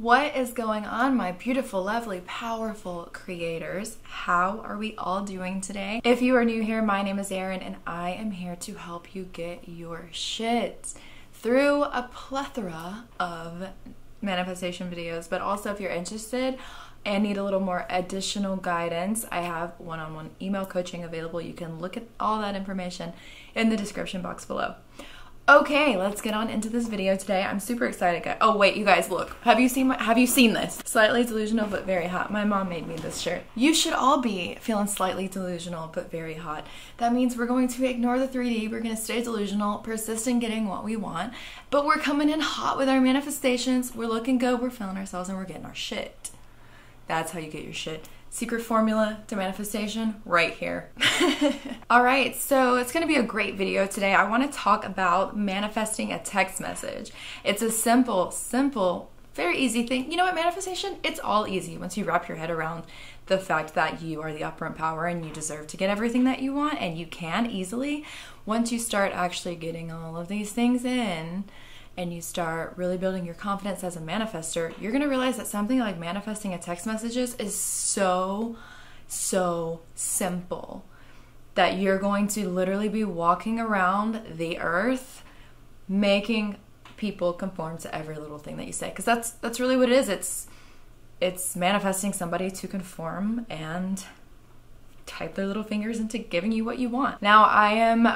What is going on, my beautiful, lovely, powerful creators? How are we all doing today? If you are new here, my name is Erin, and I am here to help you get your shit through a plethora of manifestation videos. But also, if you're interested and need a little more additional guidance, I have one on one email coaching available. You can look at all that information in the description box below. Okay, let's get on into this video today. I'm super excited. Oh wait, you guys, look. Have you seen my, have you seen this? Slightly delusional but very hot. My mom made me this shirt. You should all be feeling slightly delusional but very hot. That means we're going to ignore the 3D. We're going to stay delusional, persist in getting what we want, but we're coming in hot with our manifestations. We're looking good. We're feeling ourselves and we're getting our shit. That's how you get your shit. Secret formula to manifestation right here. All right, so it's gonna be a great video today. I wanna talk about manifesting a text message. It's a simple, simple, very easy thing. You know what, manifestation? It's all easy once you wrap your head around the fact that you are the upper power and you deserve to get everything that you want and you can easily. Once you start actually getting all of these things in, and you start really building your confidence as a manifester, you're going to realize that something like manifesting a text messages is so so simple that you're going to literally be walking around the earth making people conform to every little thing that you say. Because that's that's really what it is. It's it's manifesting somebody to conform and type their little fingers into giving you what you want. Now i am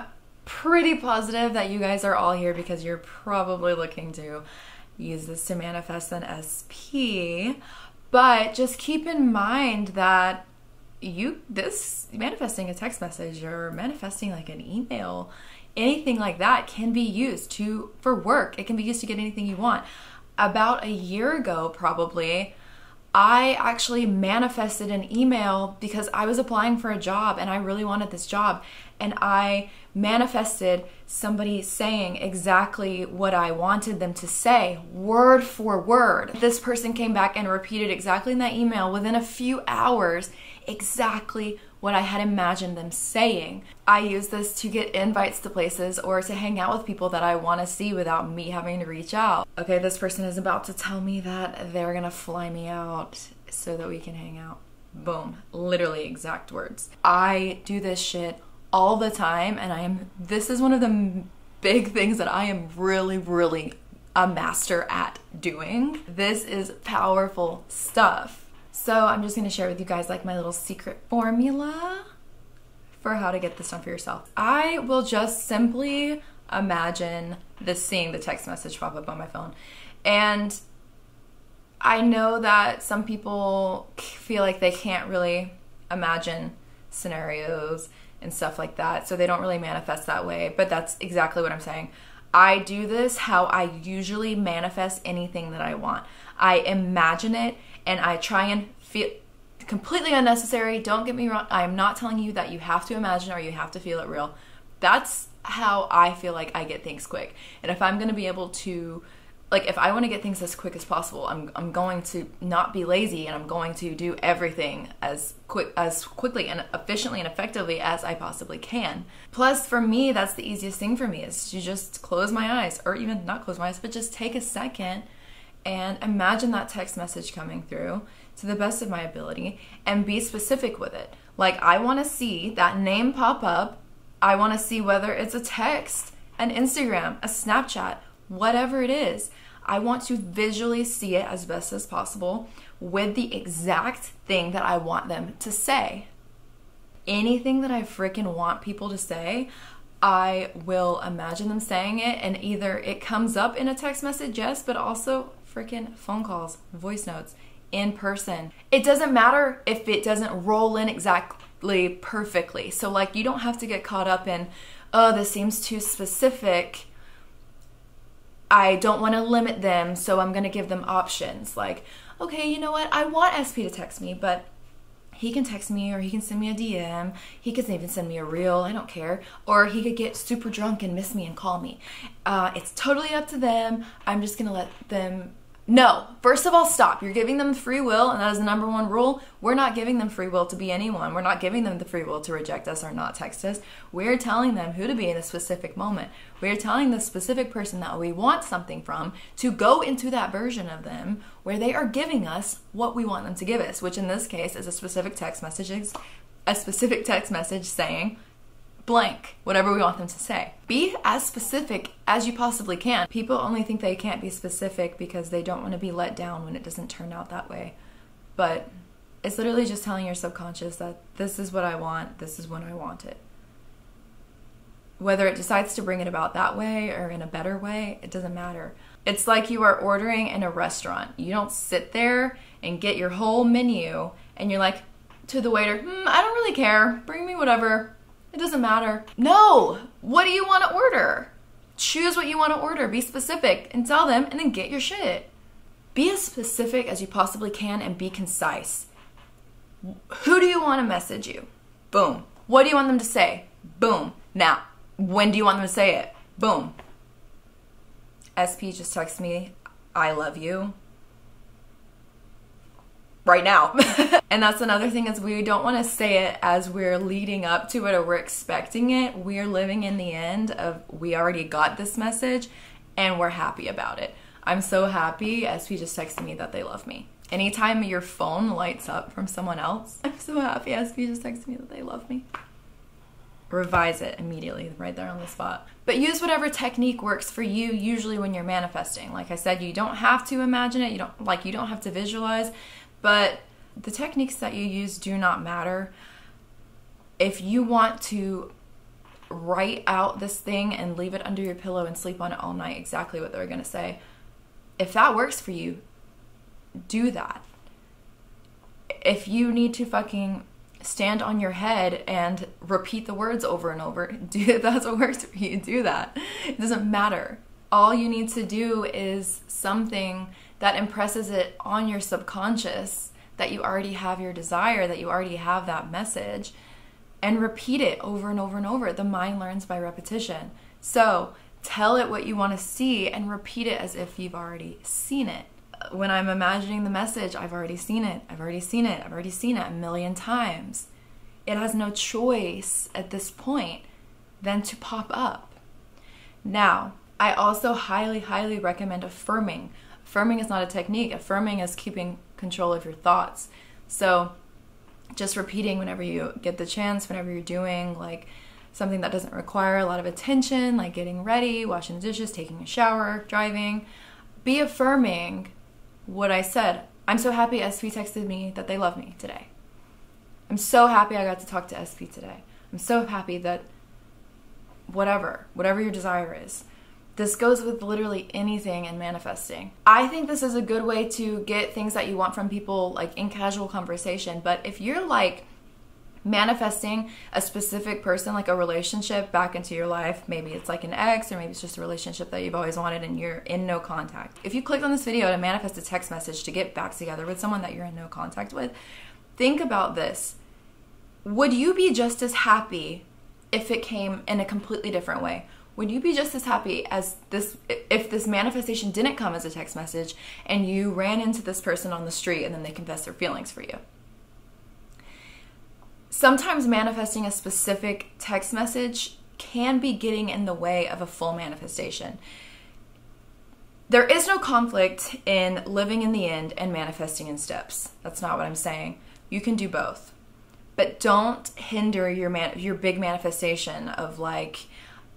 pretty positive that you guys are all here because you're probably looking to use this to manifest an SP. But just keep in mind that you this manifesting a text message or manifesting like an email anything like that can be used to for work it can be used to get anything you want about a year ago probably I actually manifested an email because I was applying for a job and I really wanted this job. And I manifested somebody saying exactly what I wanted them to say, word for word. This person came back and repeated exactly in that email within a few hours exactly what I had imagined them saying. I use this to get invites to places or to hang out with people that I want to see without me having to reach out. Okay, this person is about to tell me that they're gonna fly me out so that we can hang out. Boom. Literally exact words. I do this shit all the time and I am this is one of the big things that I am really really a master at doing. This is powerful stuff. So I'm just gonna share with you guys like my little secret formula for how to get this done for yourself. I will just simply imagine this seeing the text message pop up on my phone. And I know that some people feel like they can't really imagine scenarios and stuff like that, so they don't really manifest that way, but that's exactly what I'm saying. I do this how I usually manifest anything that I want. I imagine it and I try and feel completely unnecessary. Don't get me wrong. I am not telling you that you have to imagine or you have to feel it real. That's how I feel like I get things quick. And if I'm going to be able to like if I want to get things as quick as possible, I'm I'm going to not be lazy and I'm going to do everything as quick as quickly and efficiently and effectively as I possibly can. Plus for me, that's the easiest thing for me is to just close my eyes or even not close my eyes, but just take a second and imagine that text message coming through to the best of my ability and be specific with it. Like, I want to see that name pop up. I want to see whether it's a text, an Instagram, a Snapchat, whatever it is. I want to visually see it as best as possible with the exact thing that I want them to say. Anything that I freaking want people to say, I will imagine them saying it, and either it comes up in a text message, yes, but also freaking phone calls, voice notes, in person. It doesn't matter if it doesn't roll in exactly perfectly. So, like, you don't have to get caught up in, oh, this seems too specific. I don't want to limit them, so I'm going to give them options. Like, okay, you know what? I want SP to text me, but he can text me or he can send me a DM. He could even send me a reel. I don't care. Or he could get super drunk and miss me and call me. Uh, it's totally up to them. I'm just going to let them No, first of all, stop. You're giving them free will, and that is the number one rule. We're not giving them free will to be anyone. We're not giving them the free will to reject us or not text us. We're telling them who to be in a specific moment. We're telling the specific person that we want something from to go into that version of them where they are giving us what we want them to give us, which in this case is a specific text message, a specific text message saying, blank, whatever we want them to say. Be as specific as you possibly can. People only think they can't be specific because they don't want to be let down when it doesn't turn out that way. But it's literally just telling your subconscious that this is what I want, this is when I want it. Whether it decides to bring it about that way or in a better way, it doesn't matter. It's like you are ordering in a restaurant. You don't sit there and get your whole menu and you're like to the waiter, hmm, I don't really care. Bring me whatever. It doesn't matter. No! What do you want to order? Choose what you want to order. Be specific and tell them and then get your shit. Be as specific as you possibly can and be concise. Who do you want to message you? Boom. What do you want them to say? Boom. Now, when do you want them to say it? Boom. SP just texted me, I love you right now. and that's another thing is we don't want to say it as we're leading up to it or we're expecting it. We're living in the end of we already got this message and we're happy about it. I'm so happy SP just texted me that they love me. Anytime your phone lights up from someone else, I'm so happy SP just texted me that they love me. Revise it immediately, right there on the spot. But use whatever technique works for you, usually when you're manifesting. Like I said, you don't have to imagine it, you don't like you don't have to visualize but the techniques that you use do not matter. If you want to write out this thing and leave it under your pillow and sleep on it all night, exactly what they're going to say, if that works for you, do that. If you need to fucking stand on your head and repeat the words over and over, do that's what works for you, do that. It doesn't matter. All you need to do is something that impresses it on your subconscious that you already have your desire, that you already have that message, and repeat it over and over and over. The mind learns by repetition. So tell it what you want to see and repeat it as if you've already seen it. When I'm imagining the message, I've already seen it, I've already seen it, I've already seen it a million times. It has no choice at this point than to pop up. Now, I also highly, highly recommend affirming affirming is not a technique. Affirming is keeping control of your thoughts. So just repeating whenever you get the chance, whenever you're doing like something that doesn't require a lot of attention, like getting ready, washing the dishes, taking a shower, driving, be affirming what I said. I'm so happy SP texted me that they love me today. I'm so happy I got to talk to SP today. I'm so happy that whatever, whatever your desire is, this goes with literally anything in manifesting. I think this is a good way to get things that you want from people like in casual conversation. But if you're like manifesting a specific person, like a relationship back into your life, maybe it's like an ex or maybe it's just a relationship that you've always wanted and you're in no contact. If you clicked on this video to manifest a text message to get back together with someone that you're in no contact with, think about this. Would you be just as happy if it came in a completely different way? Would you be just as happy as this if this manifestation didn't come as a text message and you ran into this person on the street and then they confessed their feelings for you? Sometimes manifesting a specific text message can be getting in the way of a full manifestation. There is no conflict in living in the end and manifesting in steps. That's not what I'm saying. You can do both. But don't hinder your man your big manifestation of like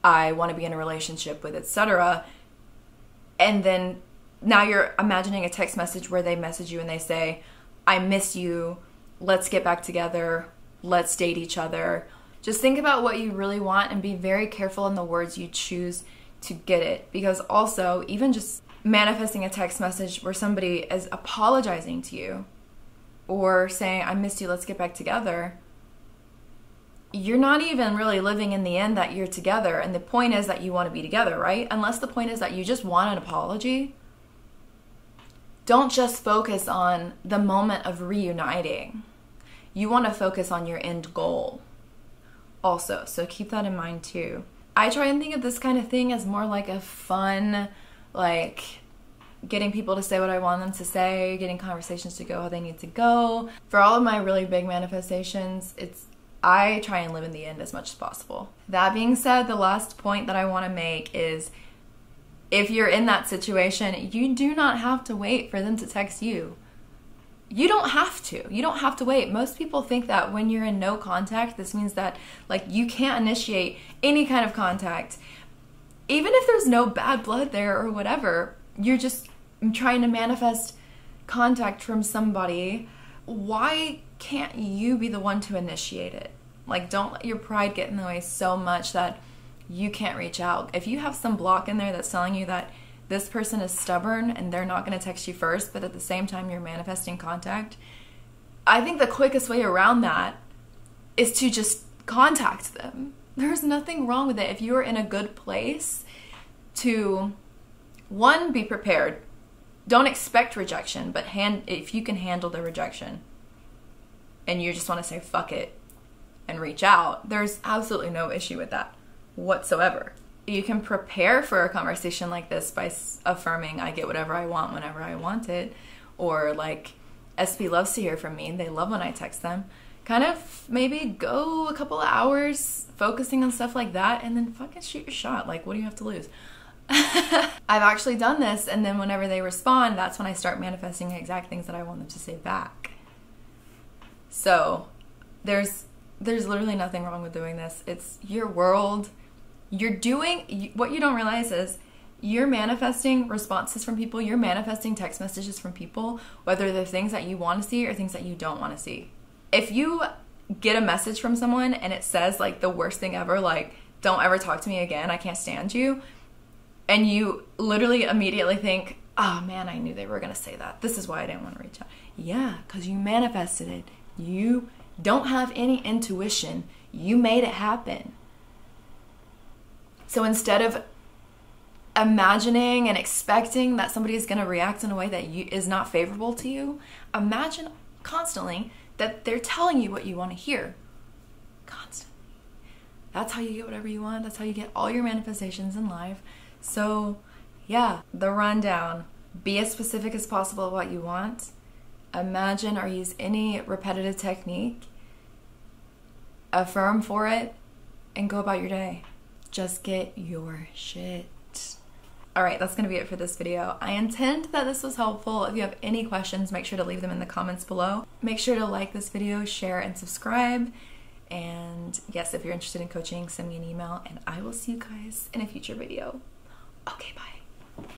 I want to be in a relationship with, etc. And then now you're imagining a text message where they message you and they say, I miss you, let's get back together, let's date each other. Just think about what you really want and be very careful in the words you choose to get it. Because also, even just manifesting a text message where somebody is apologizing to you or saying, I missed you, let's get back together, you're not even really living in the end that you're together. And the point is that you want to be together, right? Unless the point is that you just want an apology. Don't just focus on the moment of reuniting. You want to focus on your end goal also. So keep that in mind too. I try and think of this kind of thing as more like a fun, like getting people to say what I want them to say, getting conversations to go how they need to go. For all of my really big manifestations, it's I try and live in the end as much as possible. That being said, the last point that I want to make is if you're in that situation, you do not have to wait for them to text you. You don't have to. You don't have to wait. Most people think that when you're in no contact, this means that like you can't initiate any kind of contact. Even if there's no bad blood there or whatever, you're just trying to manifest contact from somebody. Why can't you be the one to initiate it? Like, don't let your pride get in the way so much that you can't reach out. If you have some block in there that's telling you that this person is stubborn and they're not going to text you first, but at the same time you're manifesting contact, I think the quickest way around that is to just contact them. There's nothing wrong with it if you're in a good place to one be prepared. Don't expect rejection, but hand if you can handle the rejection and you just want to say fuck it and reach out, there's absolutely no issue with that whatsoever. You can prepare for a conversation like this by affirming, I get whatever I want whenever I want it. Or like, SP loves to hear from me. They love when I text them. Kind of maybe go a couple of hours focusing on stuff like that and then fucking shoot your shot. Like, what do you have to lose? I've actually done this, and then whenever they respond, that's when I start manifesting exact things that I want them to say back. So, there's there's literally nothing wrong with doing this. It's your world. You're doing what you don't realize is you're manifesting responses from people, you're manifesting text messages from people, whether they're things that you want to see or things that you don't want to see. If you get a message from someone and it says like the worst thing ever, like, don't ever talk to me again, I can't stand you, and you literally immediately think, oh man, I knew they were gonna say that. This is why I didn't want to reach out. Yeah, because you manifested it. You don't have any intuition. You made it happen. So instead of imagining and expecting that somebody is going to react in a way that you, is not favorable to you, imagine constantly that they're telling you what you want to hear. Constantly. That's how you get whatever you want. That's how you get all your manifestations in life. So, yeah, the rundown. Be as specific as possible what you want imagine or use any repetitive technique, affirm for it, and go about your day. Just get your shit. All right, that's gonna be it for this video. I intend that this was helpful. If you have any questions, make sure to leave them in the comments below. Make sure to like this video, share, and subscribe. And yes, if you're interested in coaching, send me an email, and I will see you guys in a future video. Okay, bye.